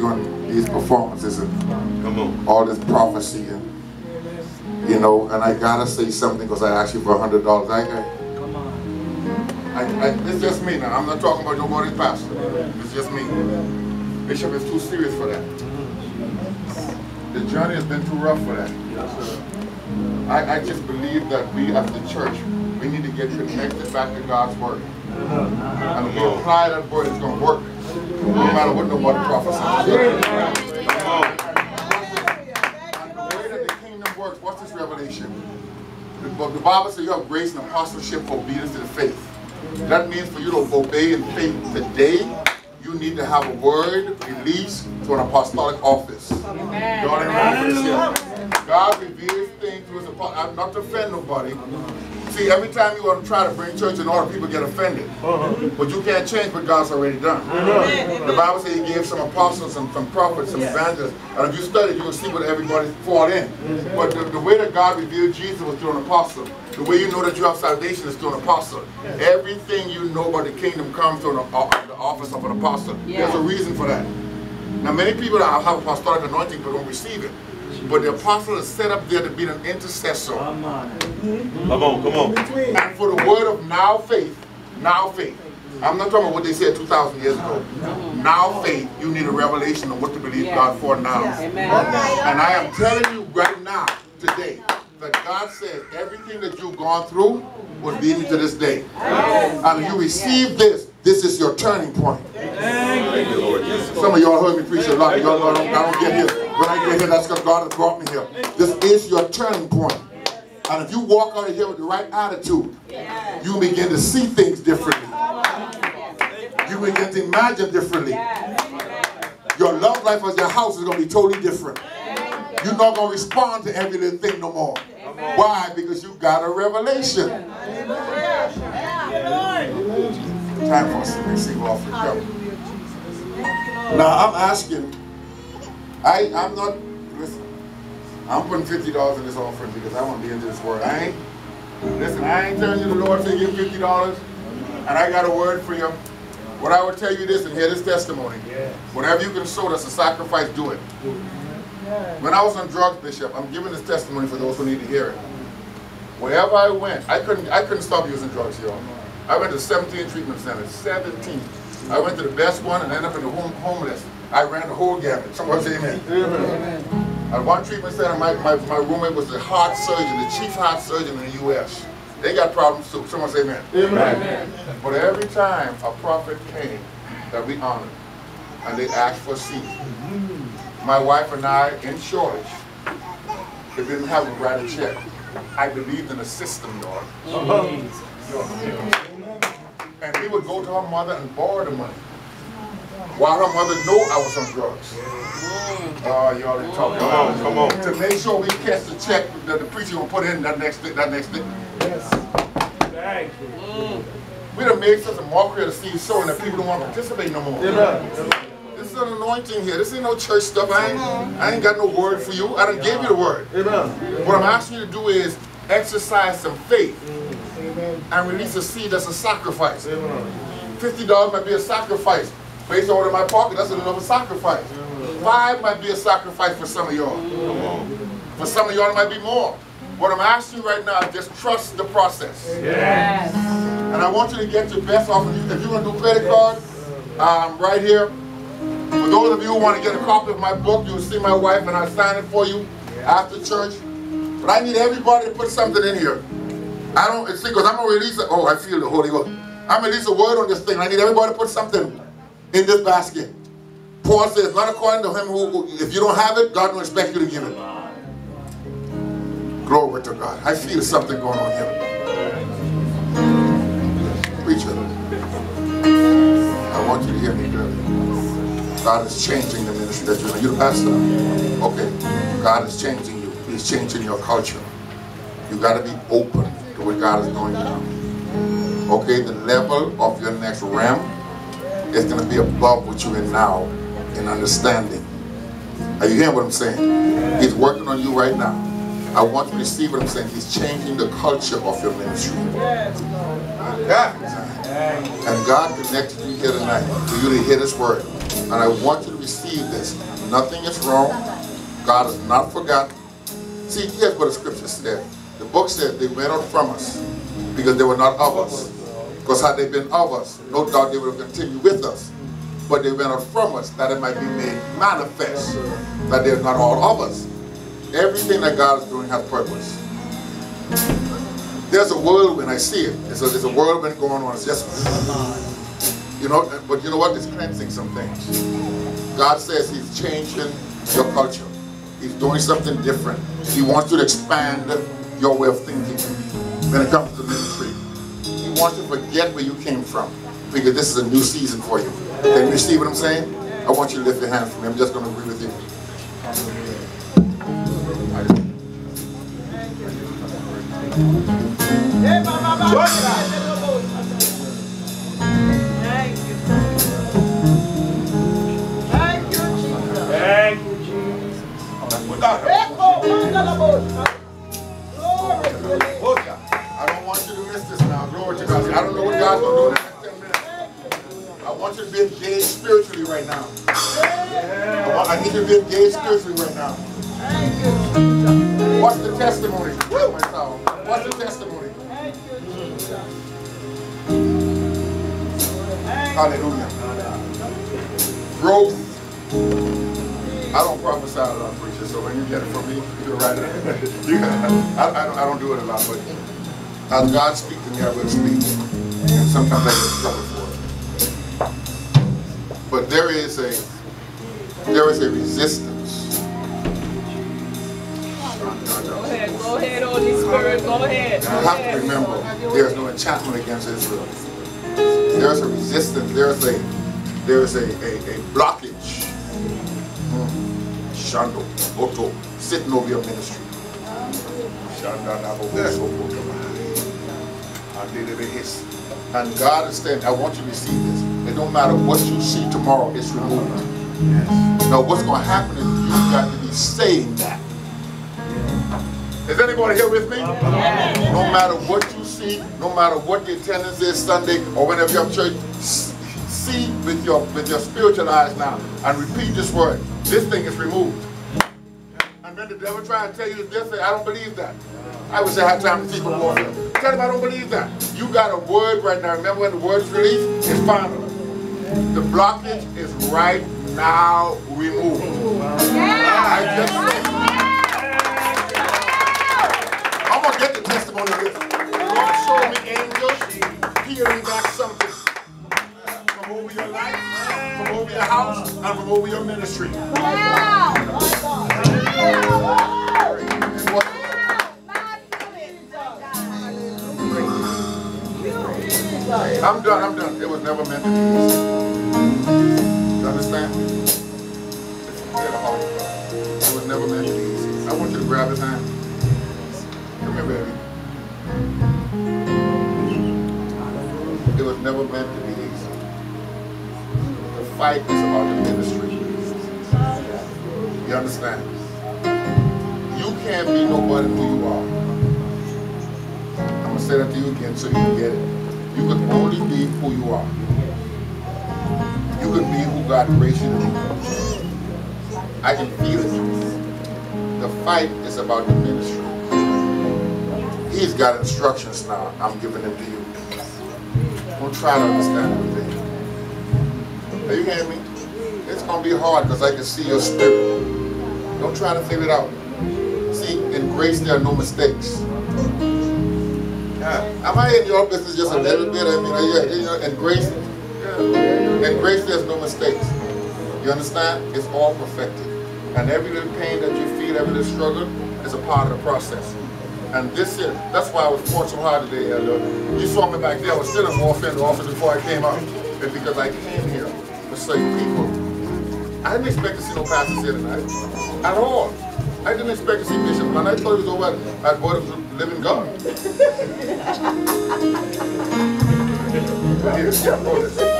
big on these performances and all this prophecy and you know, and I gotta say something because I asked you for a hundred dollars. I, I, I, it's just me now. I'm not talking about nobody's pastor. It's just me. Bishop is too serious for that. The journey has been too rough for that. I, I just believe that we as the church, we need to get connected back to God's word. And if we apply that word, it's going to work. No matter what nobody prophesies. And the way that the kingdom works, what's this revelation? The, the Bible says you have grace and apostleship for obedience to the faith. That means for you to obey in faith today, you need to have a word released to an apostolic office. Amen. God, amen. God reveals things to his apostles. I'm not to offend nobody. See, every time you want to try to bring church in order, people get offended. But you can't change what God's already done. The Bible says he gave some apostles, some, some prophets, some evangelists. And if you study, you will see what everybody fought in. But the, the way that God revealed Jesus was through an apostle. The way you know that you have salvation is through an apostle. Everything you know about the kingdom comes through an, uh, the office of an apostle. There's a reason for that. Now, many people that have apostolic anointing but don't receive it. But the apostle is set up there to be an intercessor. Come on. Come on, come on. And for the word of now faith, now faith. I'm not talking about what they said 2,000 years ago. Now faith, you need a revelation of what to believe God for now. Amen. And I am telling you right now, today, that God says everything that you've gone through will lead you to this day. And if you receive this, this is your turning point. Thank you, Lord Jesus. Some of y'all heard me preach a lot. Y'all know don't, I don't get here. When I get here, that's because God has brought me here. This is your turning point. And if you walk out of here with the right attitude, you begin to see things differently. You begin to imagine differently. Your love life as your house is going to be totally different. You're not going to respond to every little thing no more. Why? Because you've got a revelation. Time for us to receive offering. Now I'm asking, I, I'm not, listen, I'm putting $50 in this offering because I want to be into this word. I ain't, listen, I ain't telling you the Lord to give $50 and I got a word for you. What I would tell you this and hear this testimony. Whatever you can sow that's a sacrifice, do it. When I was on drugs, Bishop, I'm giving this testimony for those who need to hear it. Wherever I went, I couldn't I couldn't stop using drugs, y'all. I went to 17 treatment centers, 17. I went to the best one and ended up in the home homeless. I ran the whole gamut. Someone say amen. Amen. At one treatment center, my, my, my roommate was the heart surgeon, the chief heart surgeon in the U.S. They got problems too. Someone say amen. Amen. But every time a prophet came that we honored, and they asked for a seat, my wife and I in Shoreditch, if we didn't have to write a check, I believed in the system, Lord. Mm. And we would go to her mother and borrow the money. While her mother knew I was on drugs. Mm. Oh, you already mm. didn't talk. Come on, come on. To make sure we catch the check that the preacher will put in that next bit, that next thing. Yes. Thank you. Mm. We done made such a mockery of the seed sowing that people don't want to participate no more. Amen. This is an anointing here. This ain't no church stuff. I ain't, I ain't got no word for you. I done gave you the word. Amen. What I'm asking you to do is exercise some faith Amen. and release a seed that's a sacrifice. Fifty dollars might be a sacrifice. Based on what in my pocket, that's another sacrifice. Five might be a sacrifice for some of y'all. For some of y'all, it might be more. What I'm asking you right now is just trust the process. Yes. And I want you to get your best offer. If you're going to do credit card, um, right here. For those of you who want to get a copy of my book, you'll see my wife and I sign it for you after church. But I need everybody to put something in here. I don't, it's because I'm going to release it. Oh, I feel the Holy Ghost. I'm going to release a word on this thing. I need everybody to put something in this basket. Paul says, not according to him who, if you don't have it, God don't expect you to give it. Glory to God. I feel something going on here. Preacher, I want you to hear me clearly. God is changing the ministry that you're in. You're the pastor. Okay. God is changing you. He's changing your culture. You got to be open to what God is doing now. Okay, the level of your next realm is going to be above what you're in now in understanding. Are you hearing what I'm saying? He's working on you right now. I want you to see what I'm saying. He's changing the culture of your ministry. Yeah. And God connected you here tonight for you to hear this word. And I want you to receive this. Nothing is wrong. God has not forgotten. See, here's what the scripture said. The book said they went out from us because they were not of us. Because had they been of us, no doubt they would have continued with us. But they went from us that it might be made manifest that they're not all of us. Everything that God is doing has purpose. There's a whirlwind, I see it. There's a, there's a whirlwind going on. It's just, you know, but you know what? It's cleansing some things. God says He's changing your culture. He's doing something different. He wants you to expand your way of thinking when it comes to wants you to forget where you came from because this is a new season for you. Can you see what I'm saying? I want you to lift your hands for me. I'm just going to agree with you. I don't know what God's going to do in the next 10 minutes. I want you to be engaged spiritually right now. I, want, I need you to be engaged spiritually right now. What's the testimony? What's the testimony? Hallelujah. Growth. I don't prophesy a lot, preacher, so when you get it from me, you write it. you, I, I, don't, I don't do it a lot, but God speaks to me, I will speak. And sometimes I get trouble for it. But there is a there is a resistance. Go ahead, go ahead, Holy Spirit, go ahead. Go have to ahead. remember, there's no enchantment against Israel. There's a resistance. There's a there's a, a, a blockage. Hmm. Shando, Oto, sitting over your ministry. Shanda, Nabo, Ande, Lebe, His. And God is saying, I want you to receive this. It don't matter what you see tomorrow, it's removed. Now what's going to happen is you've got to be saying that. Is anybody here with me? No matter what you see, no matter what the attendance is Sunday or whenever you have church, see with your with your spiritual eyes now and repeat this word. This thing is removed. And then the devil try and tell you this, say, I don't believe that. I wish I had time to the warfare. Tell him I don't believe that. You got a word right now. Remember when the word is released? It's final. The blockage is right now removed. I just said, I'm gonna get the testimony of this. Lord showed me angels peeling back something from over your life, from over your house, and from over your ministry. And what- I'm done, I'm done. It was never meant to be easy. You understand? It was never meant to be. I want you to grab his hand. Come here, baby. It was never meant to be easy. The fight is about the ministry. You understand? You can't be nobody who you are. I'm gonna say that to you again so you can get it. You can only be who you are. You can be who God raised you to be. I can feel it. The fight is about the ministry. He's got instructions now. I'm giving them to you. Don't try to understand everything. Are you hearing me? It's gonna be hard because I can see your spirit. Don't try to figure it out. See, in grace there are no mistakes. Am I in your business just a little bit? I mean, are you, you know, in grace, in grace there's no mistakes. You understand? It's all perfected. And every little pain that you feel, every little struggle, is a part of the process. And this is, that's why I was fought so hard today, Elder. You saw me back there, I was still in warfare in the office before I came out. It's because I came here to save people. I didn't expect to see no pastors here tonight. At all. I didn't expect to see Bishop, and I thought he was over at, at the Living God. But here, oh, yeah, hold this.